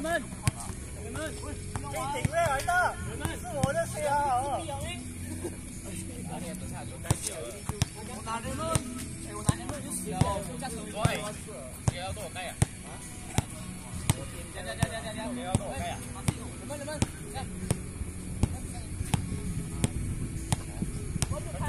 门，开门，你顶来的，是我的车啊！我拿你们，哎，我拿你们就死了，我家手里有钥匙。你要多少盖呀？啊？加加加加加加，你要多少盖呀？你们你们，来。文章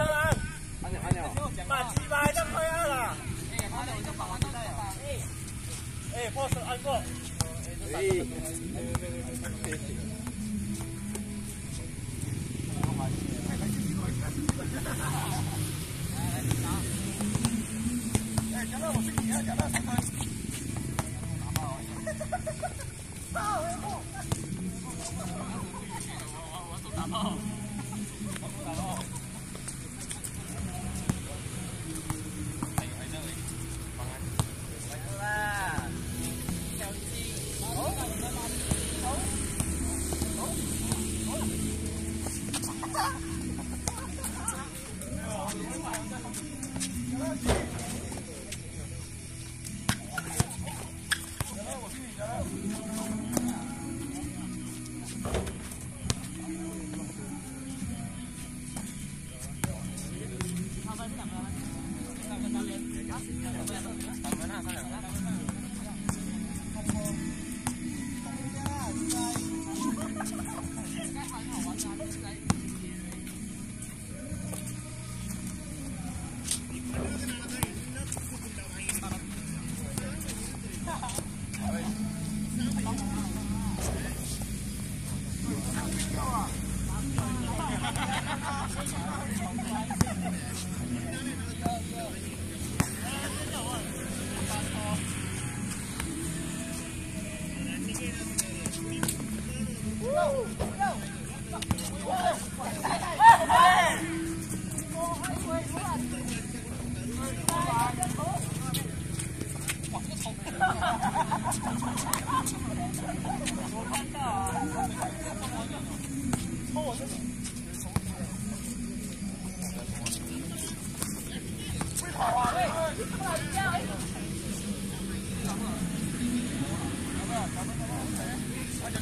That's great.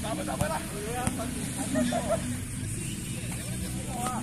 打不打不打？哎呀，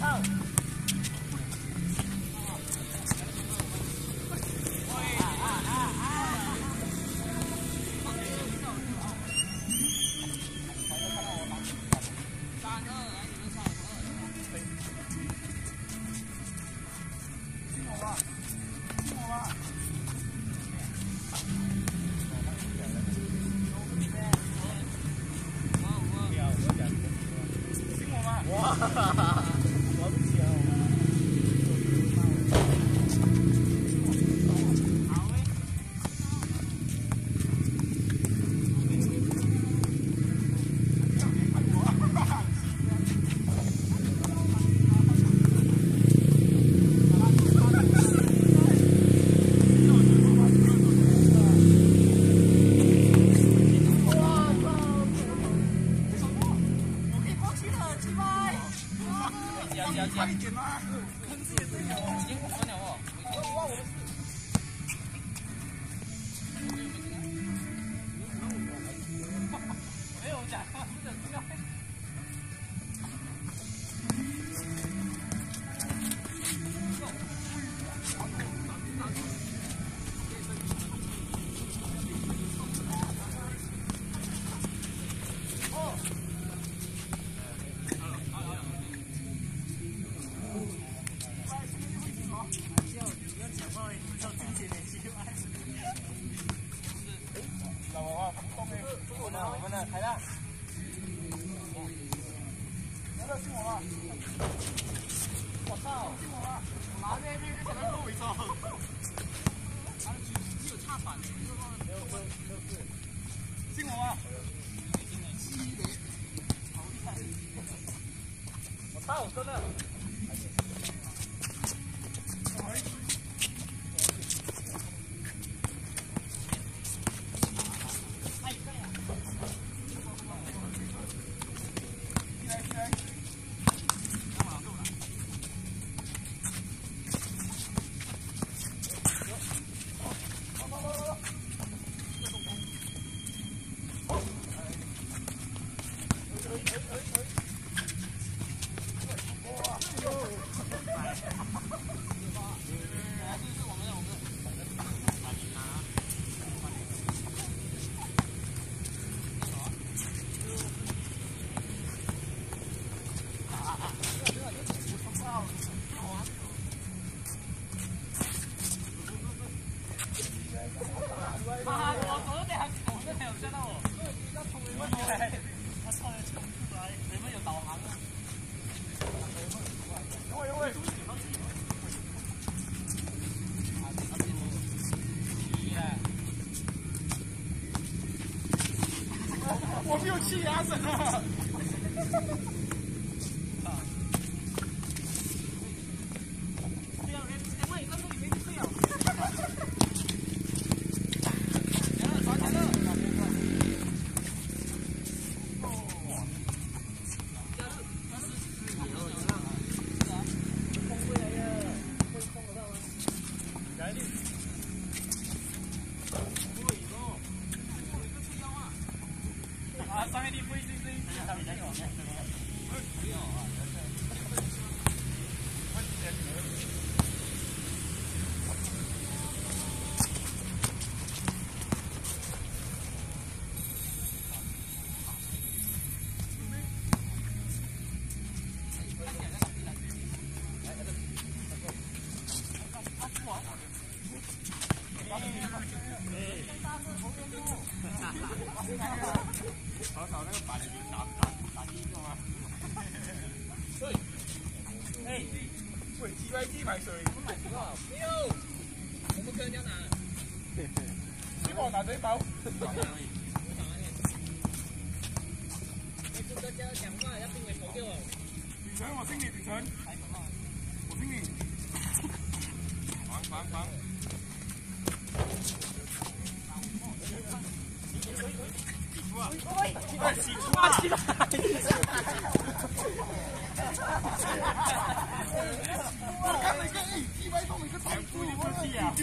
Wow. 到，我真的。我没有气压子背包。你抢我兄弟，你抢！我兄弟，防防防！洗出啊！快洗出啊！起来！我看到一个，哎，几百桶一个仓。Yeah.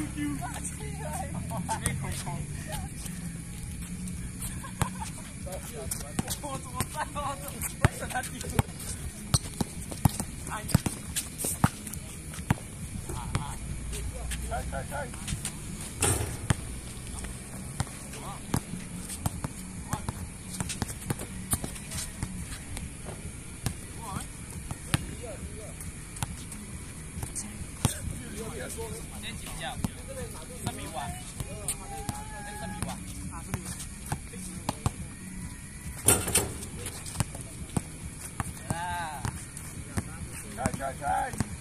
Go, go, go.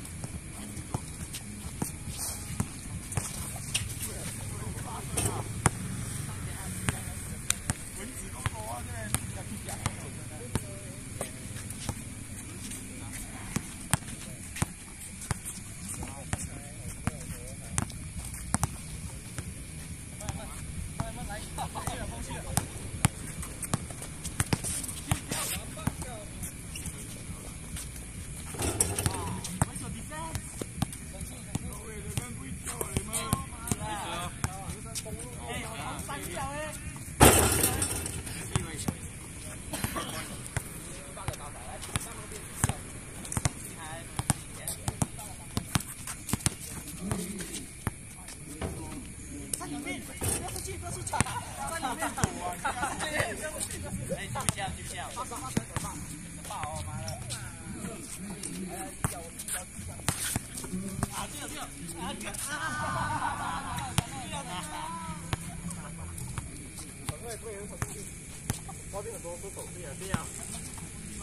cái cổ kia tiếp theo Hãy subscribe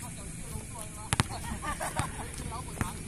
cho kênh Ghiền Mì Gõ Để không bỏ lỡ những video hấp dẫn